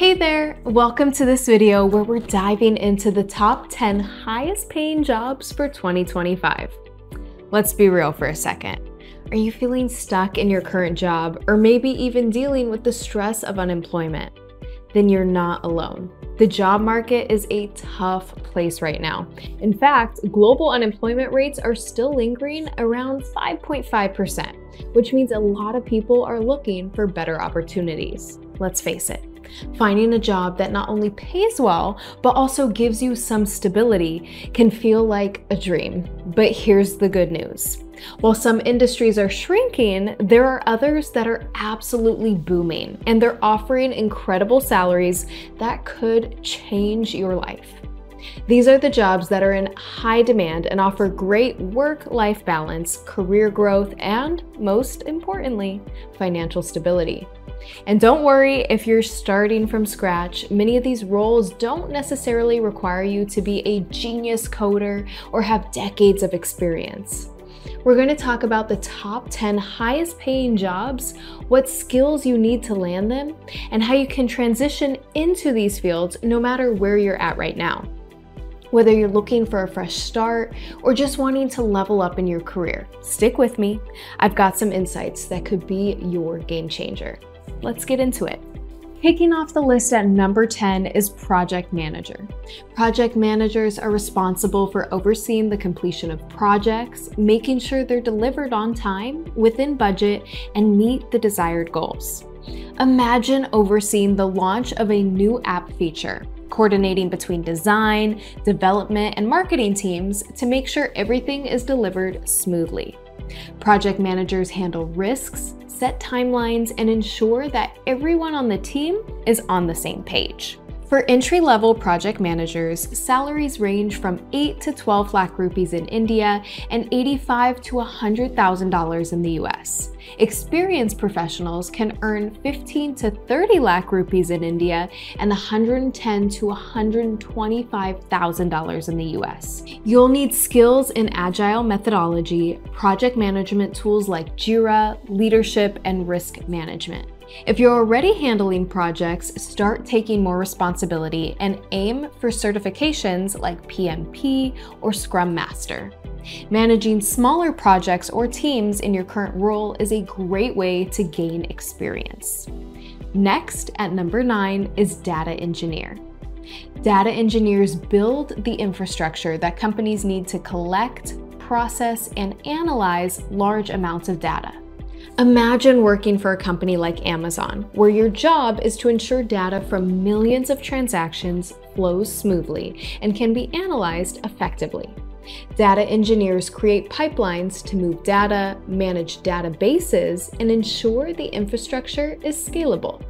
Hey there, welcome to this video where we're diving into the top 10 highest paying jobs for 2025. Let's be real for a second. Are you feeling stuck in your current job or maybe even dealing with the stress of unemployment? Then you're not alone. The job market is a tough place right now. In fact, global unemployment rates are still lingering around 5.5%, which means a lot of people are looking for better opportunities. Let's face it, Finding a job that not only pays well, but also gives you some stability can feel like a dream. But here's the good news. While some industries are shrinking, there are others that are absolutely booming, and they're offering incredible salaries that could change your life. These are the jobs that are in high demand and offer great work life balance, career growth, and most importantly, financial stability. And don't worry if you're starting from scratch, many of these roles don't necessarily require you to be a genius coder or have decades of experience. We're going to talk about the top 10 highest paying jobs, what skills you need to land them, and how you can transition into these fields no matter where you're at right now. Whether you're looking for a fresh start or just wanting to level up in your career, stick with me. I've got some insights that could be your game changer. Let's get into it. Kicking off the list at number 10 is project manager. Project managers are responsible for overseeing the completion of projects, making sure they're delivered on time, within budget, and meet the desired goals. Imagine overseeing the launch of a new app feature, coordinating between design, development, and marketing teams to make sure everything is delivered smoothly. Project managers handle risks, set timelines, and ensure that everyone on the team is on the same page. For entry-level project managers, salaries range from 8 to 12 lakh rupees in India and 85 to $100,000 in the US. Experienced professionals can earn 15 to 30 lakh rupees in India and 110 to $125,000 in the US. You'll need skills in agile methodology, project management tools like Jira, leadership, and risk management. If you're already handling projects, start taking more responsibility and aim for certifications like PMP or Scrum Master. Managing smaller projects or teams in your current role is a great way to gain experience. Next, at number nine, is data engineer. Data engineers build the infrastructure that companies need to collect, process, and analyze large amounts of data. Imagine working for a company like Amazon, where your job is to ensure data from millions of transactions flows smoothly and can be analyzed effectively. Data engineers create pipelines to move data, manage databases, and ensure the infrastructure is scalable.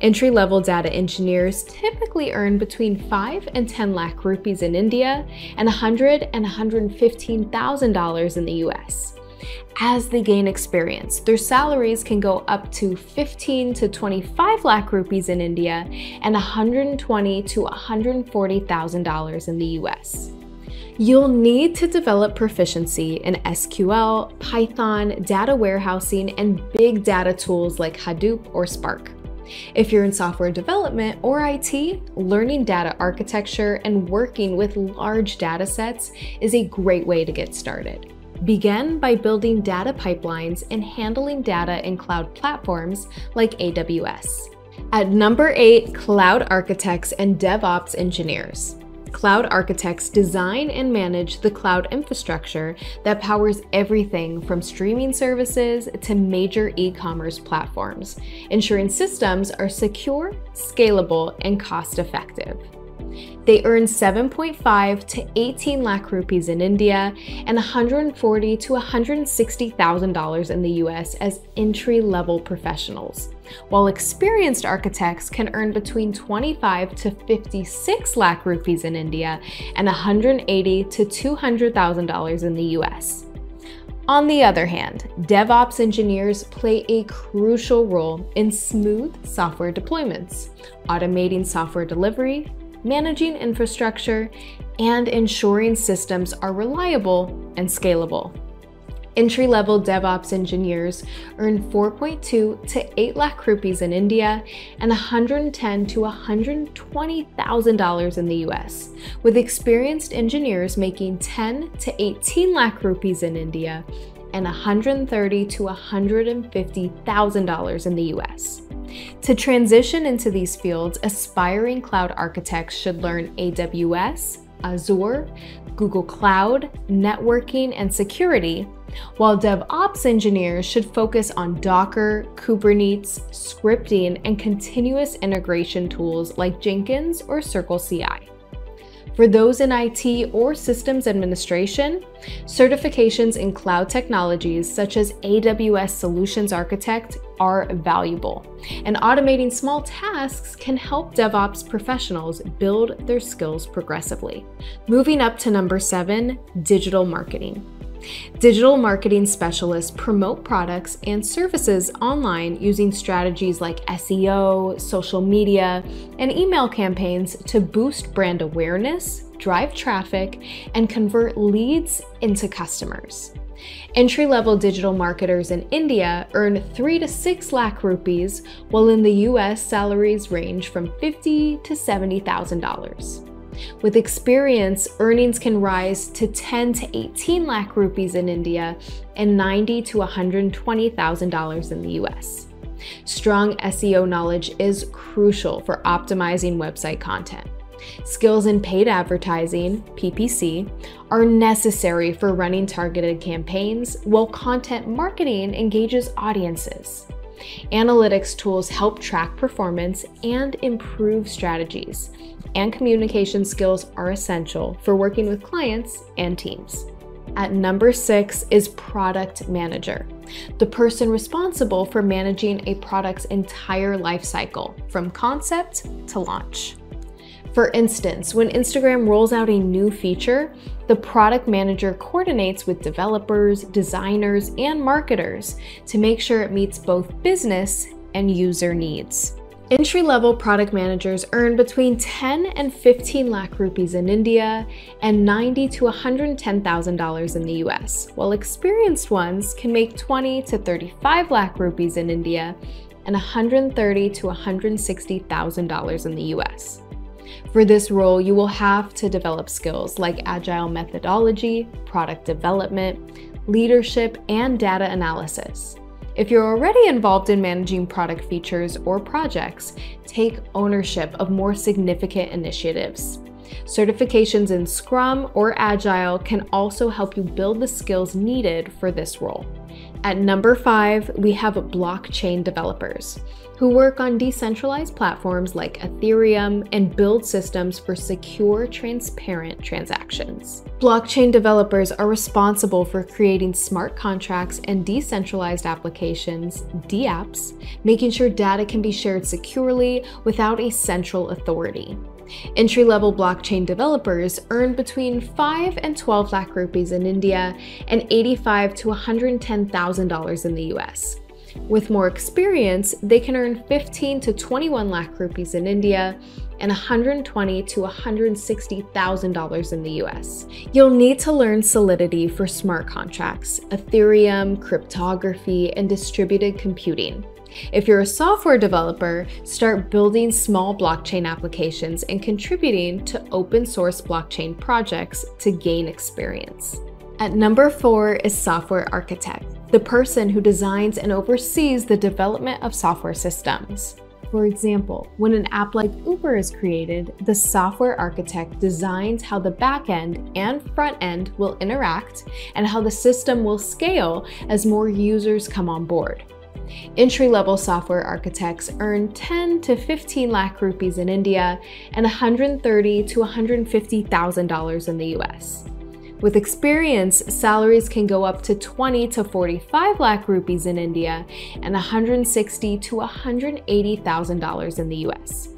Entry level data engineers typically earn between 5 and 10 lakh rupees in India and 100 and $115,000 in the US. As they gain experience, their salaries can go up to 15 to 25 lakh rupees in India and 120 to 140,000 dollars in the US. You'll need to develop proficiency in SQL, Python, data warehousing, and big data tools like Hadoop or Spark. If you're in software development or IT, learning data architecture and working with large data sets is a great way to get started. Begin by building data pipelines and handling data in cloud platforms like AWS. At number 8, Cloud Architects and DevOps Engineers. Cloud architects design and manage the cloud infrastructure that powers everything from streaming services to major e commerce platforms, ensuring systems are secure, scalable, and cost effective. They earn 7.5 to 18 lakh rupees in India and 140 to 160,000 dollars in the US as entry-level professionals, while experienced architects can earn between 25 to 56 lakh rupees in India and 180 to 200,000 dollars in the US. On the other hand, DevOps engineers play a crucial role in smooth software deployments, automating software delivery, managing infrastructure, and ensuring systems are reliable and scalable. Entry level DevOps engineers earn 4.2 to 8 lakh rupees in India and 110 to 120,000 dollars in the US, with experienced engineers making 10 to 18 lakh rupees in India and 130 to 150,000 dollars in the US. To transition into these fields, aspiring cloud architects should learn AWS, Azure, Google Cloud, networking, and security, while DevOps engineers should focus on Docker, Kubernetes, scripting, and continuous integration tools like Jenkins or Circle CI. For those in IT or systems administration, certifications in cloud technologies such as AWS Solutions Architect are valuable, and automating small tasks can help DevOps professionals build their skills progressively. Moving up to number seven, digital marketing. Digital marketing specialists promote products and services online using strategies like SEO, social media, and email campaigns to boost brand awareness, drive traffic, and convert leads into customers. Entry level digital marketers in India earn 3 to 6 lakh rupees, while in the US, salaries range from 50 to $70,000. With experience, earnings can rise to 10 to 18 lakh rupees in India and 90 to 120,000 dollars in the US. Strong SEO knowledge is crucial for optimizing website content. Skills in paid advertising, PPC, are necessary for running targeted campaigns, while content marketing engages audiences. Analytics tools help track performance and improve strategies, and communication skills are essential for working with clients and teams. At number six is product manager, the person responsible for managing a product's entire life cycle from concept to launch. For instance, when Instagram rolls out a new feature, the product manager coordinates with developers, designers, and marketers to make sure it meets both business and user needs. Entry level product managers earn between 10 and 15 lakh rupees in India and 90 to 110,000 dollars in the US, while experienced ones can make 20 to 35 lakh rupees in India and 130 to 160,000 dollars in the US. For this role, you will have to develop skills like agile methodology, product development, leadership, and data analysis. If you're already involved in managing product features or projects, take ownership of more significant initiatives. Certifications in Scrum or Agile can also help you build the skills needed for this role. At number five, we have blockchain developers who work on decentralized platforms like Ethereum and build systems for secure, transparent transactions. Blockchain developers are responsible for creating smart contracts and decentralized applications, DApps, making sure data can be shared securely without a central authority. Entry level blockchain developers earn between 5 and 12 lakh rupees in India and 85 to $110,000 in the US. With more experience, they can earn 15 to 21 lakh rupees in India and 120 to 160,000 dollars in the US. You'll need to learn Solidity for smart contracts, Ethereum, cryptography, and distributed computing. If you're a software developer, start building small blockchain applications and contributing to open source blockchain projects to gain experience. At number four is software architect, the person who designs and oversees the development of software systems. For example, when an app like Uber is created, the software architect designs how the back end and front end will interact and how the system will scale as more users come on board. Entry level software architects earn 10 to 15 lakh rupees in India and 130 to 150,000 dollars in the US. With experience, salaries can go up to 20 to 45 lakh rupees in India and 160 to 180,000 dollars in the US.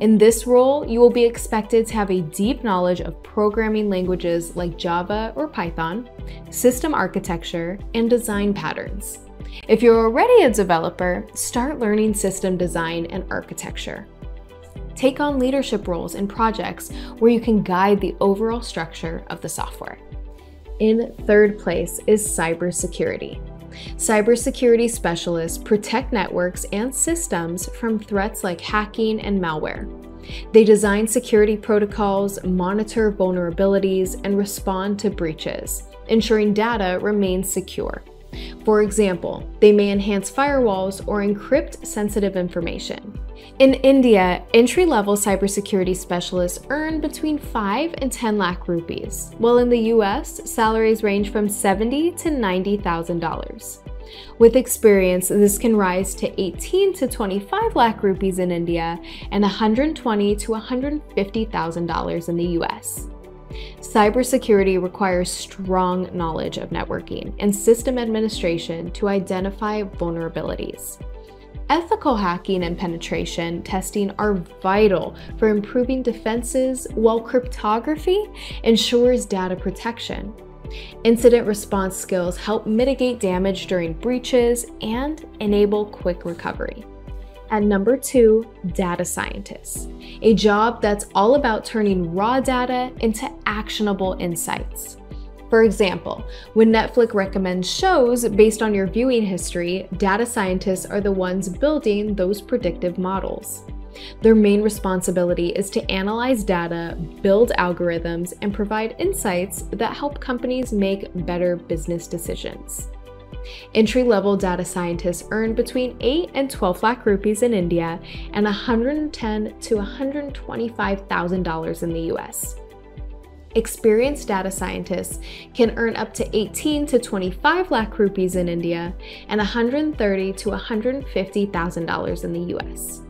In this role, you will be expected to have a deep knowledge of programming languages like Java or Python, system architecture, and design patterns. If you're already a developer, start learning system design and architecture. Take on leadership roles in projects where you can guide the overall structure of the software. In third place is cybersecurity. Cybersecurity specialists protect networks and systems from threats like hacking and malware. They design security protocols, monitor vulnerabilities, and respond to breaches, ensuring data remains secure. For example, they may enhance firewalls or encrypt sensitive information. In India, entry level cybersecurity specialists earn between 5 and 10 lakh rupees, while in the US, salaries range from 70 to $90,000. With experience, this can rise to 18 to 25 lakh rupees in India and 120 to 150,000 dollars in the US. Cybersecurity requires strong knowledge of networking and system administration to identify vulnerabilities. Ethical hacking and penetration testing are vital for improving defenses, while cryptography ensures data protection. Incident response skills help mitigate damage during breaches and enable quick recovery. At number two, data scientists, a job that's all about turning raw data into actionable insights. For example, when Netflix recommends shows based on your viewing history, data scientists are the ones building those predictive models. Their main responsibility is to analyze data, build algorithms, and provide insights that help companies make better business decisions. Entry level data scientists earn between 8 and 12 lakh rupees in India and 110 to 125,000 dollars in the US. Experienced data scientists can earn up to 18 to 25 lakh rupees in India and 130 to 150,000 dollars in the US.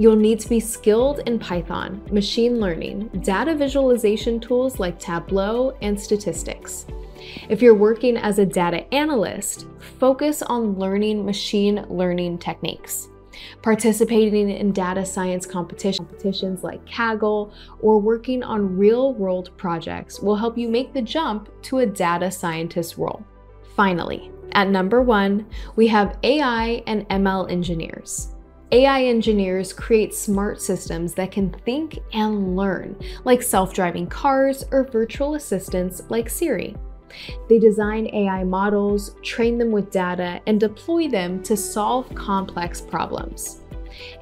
You'll need to be skilled in Python, machine learning, data visualization tools like Tableau, and statistics. If you're working as a data analyst, focus on learning machine learning techniques. Participating in data science competition, competitions like Kaggle or working on real world projects will help you make the jump to a data scientist role. Finally, at number one, we have AI and ML engineers. AI engineers create smart systems that can think and learn, like self driving cars or virtual assistants like Siri. They design AI models, train them with data, and deploy them to solve complex problems.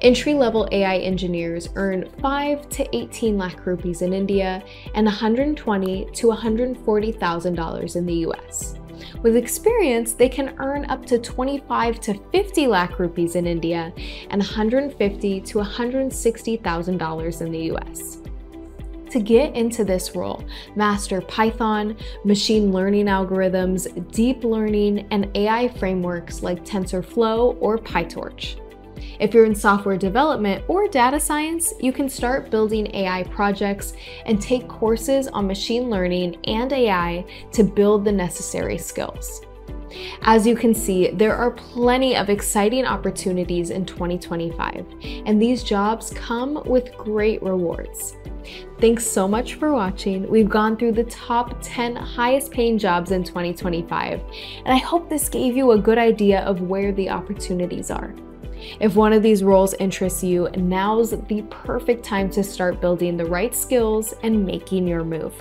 Entry level AI engineers earn 5 to 18 lakh rupees in India and 120 to 140,000 dollars in the US. With experience, they can earn up to 25 to 50 lakh rupees in India and 150 to 160,000 dollars in the US. To get into this role, master Python, machine learning algorithms, deep learning, and AI frameworks like TensorFlow or PyTorch. If you're in software development or data science, you can start building AI projects and take courses on machine learning and AI to build the necessary skills. As you can see, there are plenty of exciting opportunities in 2025, and these jobs come with great rewards. Thanks so much for watching. We've gone through the top 10 highest paying jobs in 2025, and I hope this gave you a good idea of where the opportunities are. If one of these roles interests you, now's the perfect time to start building the right skills and making your move.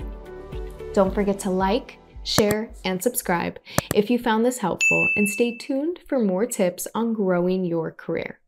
Don't forget to like, share, and subscribe if you found this helpful, and stay tuned for more tips on growing your career.